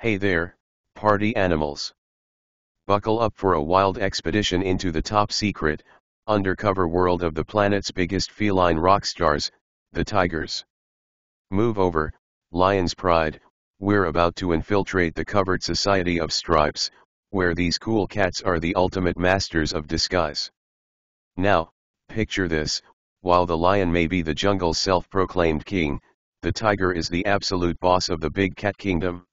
Hey there, party animals. Buckle up for a wild expedition into the top secret, undercover world of the planet's biggest feline rock stars, the tigers. Move over, lion's pride, we're about to infiltrate the covered society of stripes, where these cool cats are the ultimate masters of disguise. Now, picture this, while the lion may be the jungle's self-proclaimed king, the tiger is the absolute boss of the big cat kingdom.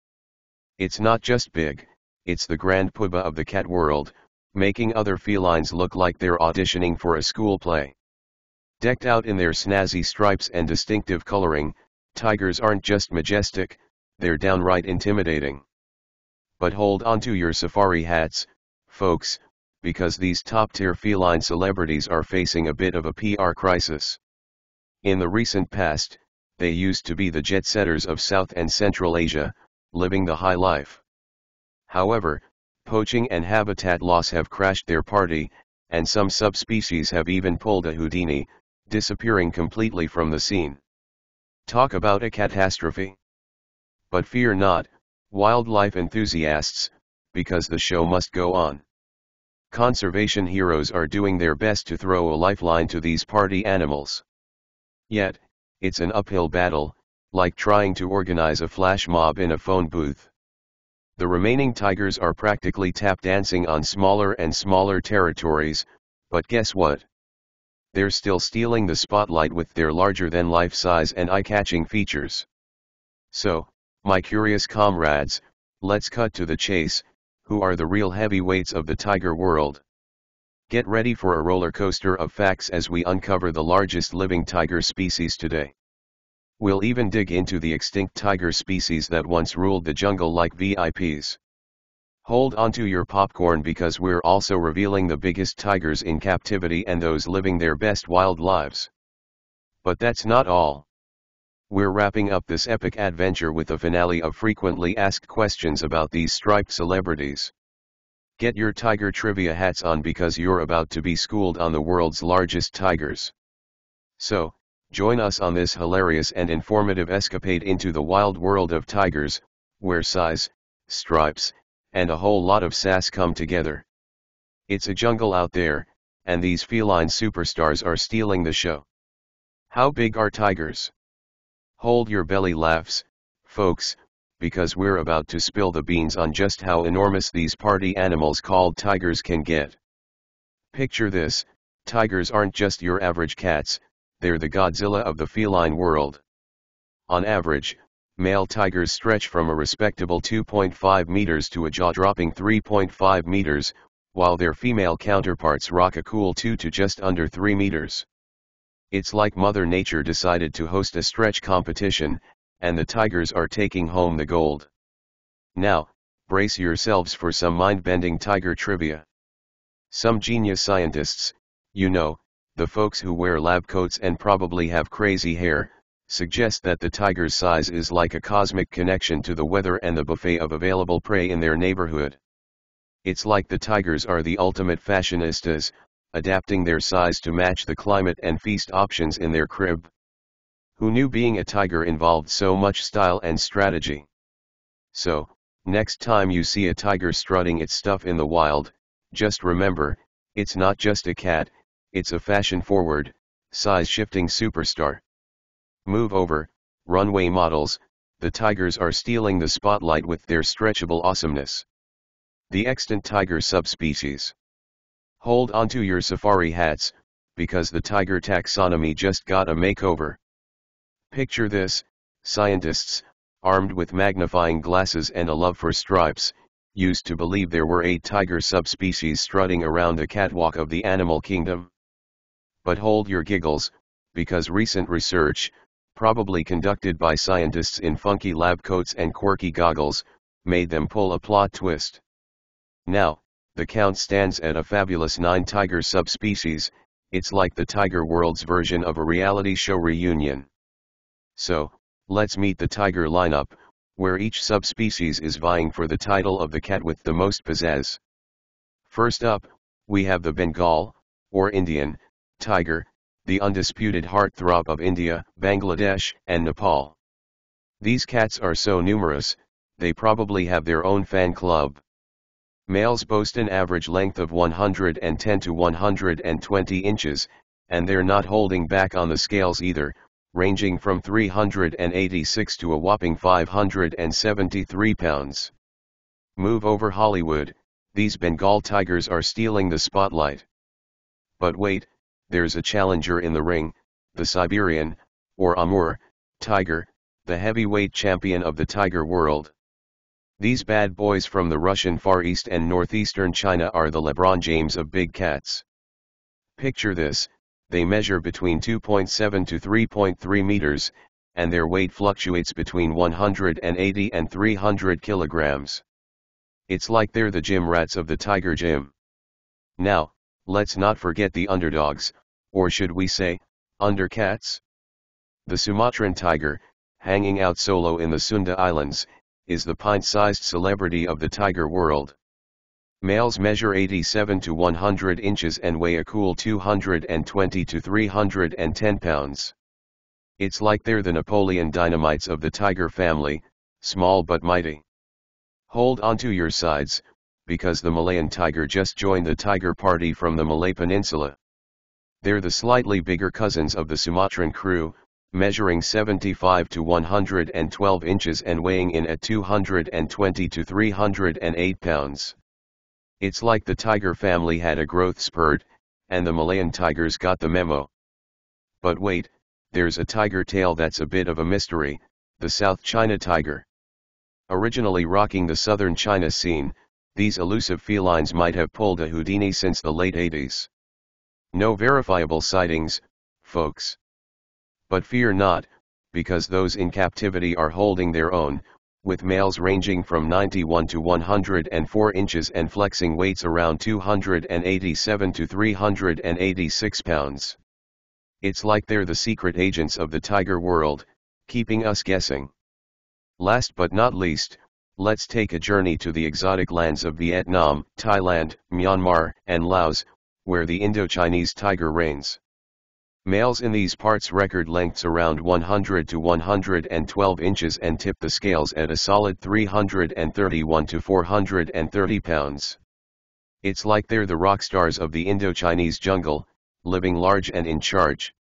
It's not just big, it's the grand poobah of the cat world, making other felines look like they're auditioning for a school play. Decked out in their snazzy stripes and distinctive coloring, tigers aren't just majestic, they're downright intimidating. But hold on to your safari hats, folks, because these top-tier feline celebrities are facing a bit of a PR crisis. In the recent past, they used to be the jet-setters of South and Central Asia, living the high life. However, poaching and habitat loss have crashed their party, and some subspecies have even pulled a Houdini, disappearing completely from the scene. Talk about a catastrophe. But fear not, wildlife enthusiasts, because the show must go on. Conservation heroes are doing their best to throw a lifeline to these party animals. Yet, it's an uphill battle, like trying to organize a flash mob in a phone booth. The remaining tigers are practically tap dancing on smaller and smaller territories, but guess what? They're still stealing the spotlight with their larger than life size and eye catching features. So, my curious comrades, let's cut to the chase, who are the real heavyweights of the tiger world. Get ready for a roller coaster of facts as we uncover the largest living tiger species today. We'll even dig into the extinct tiger species that once ruled the jungle like VIPs. Hold onto your popcorn because we're also revealing the biggest tigers in captivity and those living their best wild lives. But that's not all. We're wrapping up this epic adventure with a finale of frequently asked questions about these striped celebrities. Get your tiger trivia hats on because you're about to be schooled on the world's largest tigers. So, join us on this hilarious and informative escapade into the wild world of tigers, where size, stripes, and a whole lot of sass come together. It's a jungle out there, and these feline superstars are stealing the show. How big are tigers? Hold your belly laughs, folks, because we're about to spill the beans on just how enormous these party animals called tigers can get. Picture this, tigers aren't just your average cats, they're the Godzilla of the feline world. On average, male tigers stretch from a respectable 2.5 meters to a jaw-dropping 3.5 meters, while their female counterparts rock a cool 2 to just under 3 meters. It's like Mother Nature decided to host a stretch competition, and the Tigers are taking home the gold. Now, brace yourselves for some mind-bending tiger trivia. Some genius scientists, you know, the folks who wear lab coats and probably have crazy hair, suggest that the tiger's size is like a cosmic connection to the weather and the buffet of available prey in their neighborhood. It's like the tigers are the ultimate fashionistas, adapting their size to match the climate and feast options in their crib. Who knew being a tiger involved so much style and strategy? So, next time you see a tiger strutting its stuff in the wild, just remember, it's not just a cat, it's a fashion-forward, size-shifting superstar. Move over, runway models, the tigers are stealing the spotlight with their stretchable awesomeness. The extant tiger subspecies. Hold onto your safari hats, because the tiger taxonomy just got a makeover. Picture this, scientists, armed with magnifying glasses and a love for stripes, used to believe there were eight tiger subspecies strutting around the catwalk of the animal kingdom. But hold your giggles, because recent research, probably conducted by scientists in funky lab coats and quirky goggles, made them pull a plot twist. Now, the count stands at a fabulous nine tiger subspecies, it's like the tiger world's version of a reality show reunion. So, let's meet the tiger lineup, where each subspecies is vying for the title of the cat with the most pizzazz. First up, we have the Bengal, or Indian, tiger, the undisputed heartthrob of India, Bangladesh, and Nepal. These cats are so numerous, they probably have their own fan club. Males boast an average length of 110 to 120 inches, and they're not holding back on the scales either, ranging from 386 to a whopping 573 pounds. Move over Hollywood, these Bengal tigers are stealing the spotlight. But wait, there's a challenger in the ring, the Siberian, or Amur, tiger, the heavyweight champion of the tiger world. These bad boys from the Russian Far East and northeastern China are the LeBron James of big cats. Picture this, they measure between 2.7 to 3.3 meters, and their weight fluctuates between 180 and 300 kilograms. It's like they're the gym rats of the tiger gym. Now, let's not forget the underdogs, or should we say, undercats? The Sumatran tiger, hanging out solo in the Sunda Islands, is the pint-sized celebrity of the tiger world. Males measure 87 to 100 inches and weigh a cool 220 to 310 pounds. It's like they're the Napoleon dynamites of the tiger family, small but mighty. Hold onto your sides, because the Malayan tiger just joined the tiger party from the Malay Peninsula. They're the slightly bigger cousins of the Sumatran crew, measuring 75 to 112 inches and weighing in at 220 to 308 pounds. It's like the tiger family had a growth spurt, and the Malayan tigers got the memo. But wait, there's a tiger tail that's a bit of a mystery, the South China tiger. Originally rocking the southern China scene, these elusive felines might have pulled a Houdini since the late 80s. No verifiable sightings, folks. But fear not, because those in captivity are holding their own, with males ranging from 91 to 104 inches and flexing weights around 287 to 386 pounds. It's like they're the secret agents of the tiger world, keeping us guessing. Last but not least, let's take a journey to the exotic lands of Vietnam, Thailand, Myanmar, and Laos, where the Indochinese tiger reigns. Males in these parts record lengths around 100 to 112 inches and tip the scales at a solid 331 to 430 pounds. It's like they're the rock stars of the Indo-Chinese jungle, living large and in charge.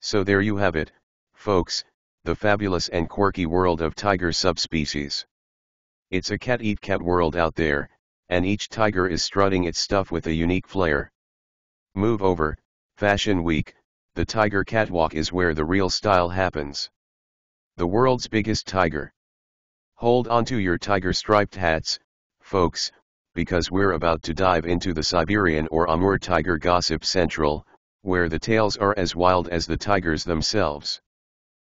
So there you have it, folks, the fabulous and quirky world of tiger subspecies. It's a cat-eat-cat world out there, and each tiger is strutting its stuff with a unique flair. Move over, Fashion Week, the tiger catwalk is where the real style happens. The world's biggest tiger. Hold onto your tiger striped hats, folks, because we're about to dive into the Siberian or Amur tiger gossip central, where the tales are as wild as the tigers themselves.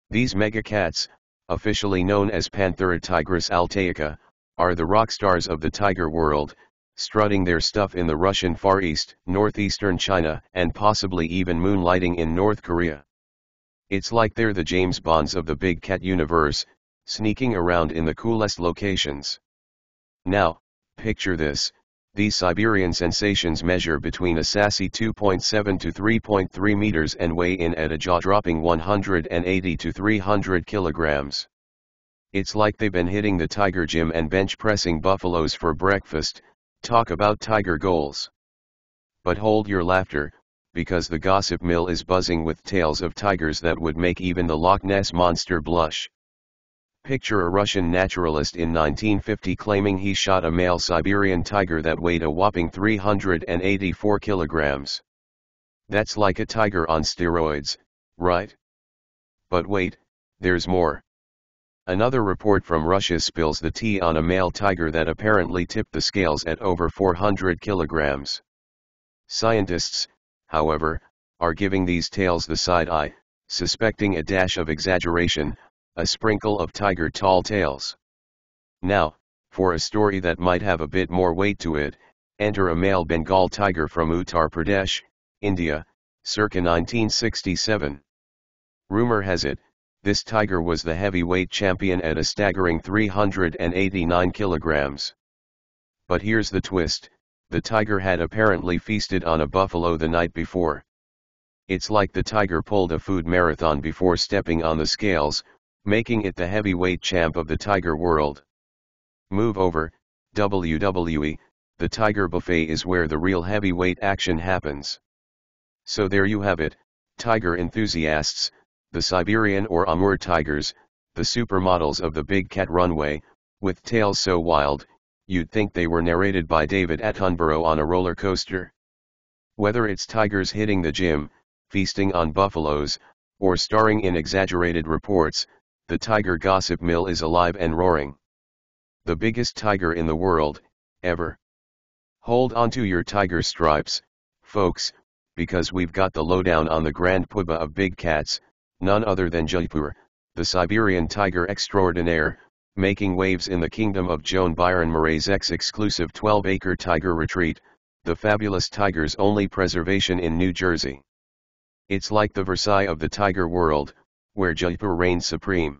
These mega cats, officially known as Panthera tigris altaica, are the rock stars of the tiger world, strutting their stuff in the Russian Far East, northeastern China, and possibly even moonlighting in North Korea. It's like they're the James Bonds of the Big Cat universe, sneaking around in the coolest locations. Now, picture this, these Siberian sensations measure between a sassy 2.7 to 3.3 meters and weigh in at a jaw-dropping 180 to 300 kilograms. It's like they've been hitting the tiger gym and bench pressing buffaloes for breakfast, Talk about tiger goals. But hold your laughter, because the gossip mill is buzzing with tales of tigers that would make even the Loch Ness monster blush. Picture a Russian naturalist in 1950 claiming he shot a male Siberian tiger that weighed a whopping 384 kilograms. That's like a tiger on steroids, right? But wait, there's more. Another report from Russia spills the tea on a male tiger that apparently tipped the scales at over 400 kilograms. Scientists, however, are giving these tales the side eye, suspecting a dash of exaggeration, a sprinkle of tiger tall tales. Now, for a story that might have a bit more weight to it, enter a male Bengal tiger from Uttar Pradesh, India, circa 1967. Rumor has it, this tiger was the heavyweight champion at a staggering 389 kilograms. But here's the twist, the tiger had apparently feasted on a buffalo the night before. It's like the tiger pulled a food marathon before stepping on the scales, making it the heavyweight champ of the tiger world. Move over, WWE, the Tiger Buffet is where the real heavyweight action happens. So there you have it, tiger enthusiasts, the Siberian or Amur tigers, the supermodels of the big cat runway, with tails so wild, you'd think they were narrated by David Attenborough on a roller coaster. Whether it's tigers hitting the gym, feasting on buffaloes, or starring in exaggerated reports, the tiger gossip mill is alive and roaring. The biggest tiger in the world, ever. Hold onto your tiger stripes, folks, because we've got the lowdown on the grand poobah of big cats, none other than Jaipur, the Siberian tiger extraordinaire, making waves in the kingdom of Joan Byron Murray's ex-exclusive 12-acre tiger retreat, the fabulous tiger's only preservation in New Jersey. It's like the Versailles of the tiger world, where Jaipur reigns supreme.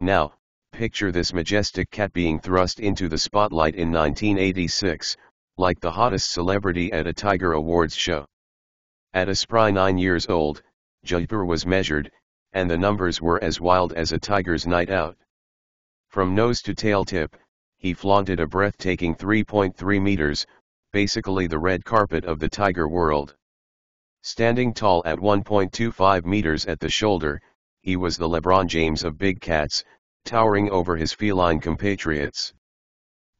Now, picture this majestic cat being thrust into the spotlight in 1986, like the hottest celebrity at a Tiger Awards show. At a spry nine years old, Jaipur was measured, and the numbers were as wild as a tiger's night out. From nose to tail tip, he flaunted a breathtaking 3.3 meters, basically the red carpet of the tiger world. Standing tall at 1.25 meters at the shoulder, he was the LeBron James of big cats, towering over his feline compatriots.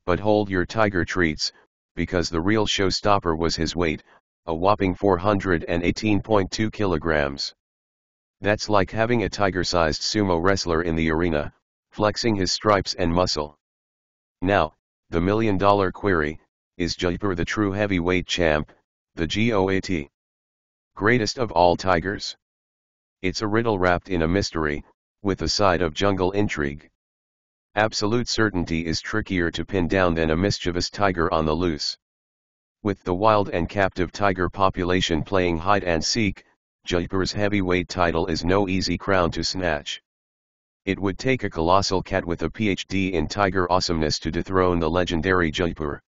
But hold your tiger treats, because the real showstopper was his weight, a whopping 418.2 kilograms. That's like having a tiger-sized sumo wrestler in the arena, flexing his stripes and muscle. Now, the million dollar query, is Jaipur the true heavyweight champ, the GOAT? Greatest of all tigers? It's a riddle wrapped in a mystery, with a side of jungle intrigue. Absolute certainty is trickier to pin down than a mischievous tiger on the loose. With the wild and captive tiger population playing hide and seek, Jaipur's heavyweight title is no easy crown to snatch. It would take a colossal cat with a PhD in tiger awesomeness to dethrone the legendary Jaipur.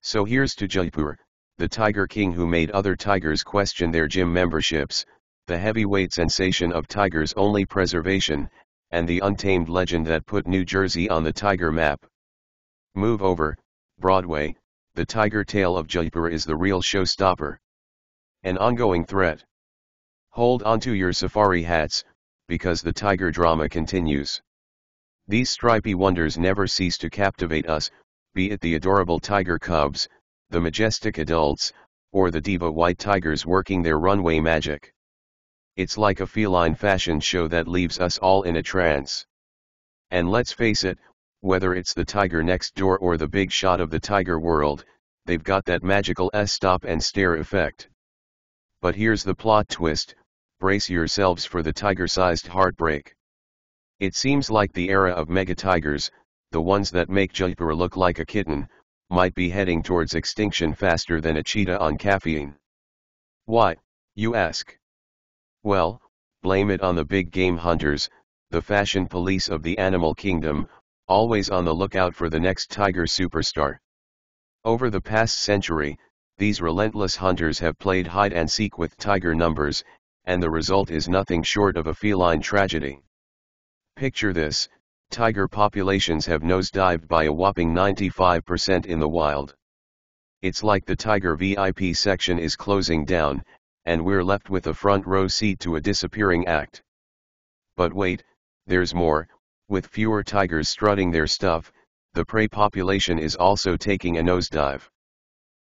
So here's to Jaipur, the tiger king who made other tigers question their gym memberships, the heavyweight sensation of tigers' only preservation, and the untamed legend that put New Jersey on the tiger map. Move over, Broadway, the tiger tale of Jaipur is the real showstopper. An ongoing threat. Hold onto your safari hats, because the tiger drama continues. These stripy wonders never cease to captivate us, be it the adorable tiger cubs, the majestic adults, or the diva white tigers working their runway magic. It's like a feline fashion show that leaves us all in a trance. And let's face it, whether it's the tiger next door or the big shot of the tiger world, they've got that magical S-stop and stare effect. But here's the plot twist, brace yourselves for the tiger-sized heartbreak. It seems like the era of mega tigers, the ones that make Jaipur look like a kitten, might be heading towards extinction faster than a cheetah on caffeine. Why, you ask? Well, blame it on the big game hunters, the fashion police of the animal kingdom, always on the lookout for the next tiger superstar. Over the past century, these relentless hunters have played hide and seek with tiger numbers, and the result is nothing short of a feline tragedy. Picture this, tiger populations have nosedived by a whopping 95% in the wild. It's like the tiger VIP section is closing down, and we're left with a front row seat to a disappearing act. But wait, there's more, with fewer tigers strutting their stuff, the prey population is also taking a nosedive.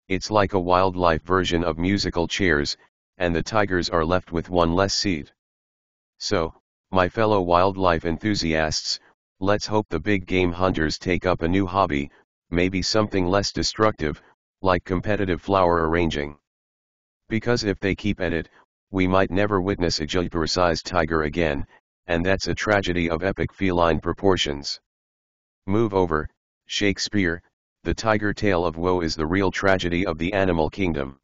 It's like a wildlife version of musical chairs, and the tigers are left with one less seat. So, my fellow wildlife enthusiasts, let's hope the big game hunters take up a new hobby, maybe something less destructive, like competitive flower arranging. Because if they keep at it, we might never witness a Jaipur-sized tiger again, and that's a tragedy of epic feline proportions. Move over, Shakespeare, the tiger tale of woe is the real tragedy of the animal kingdom.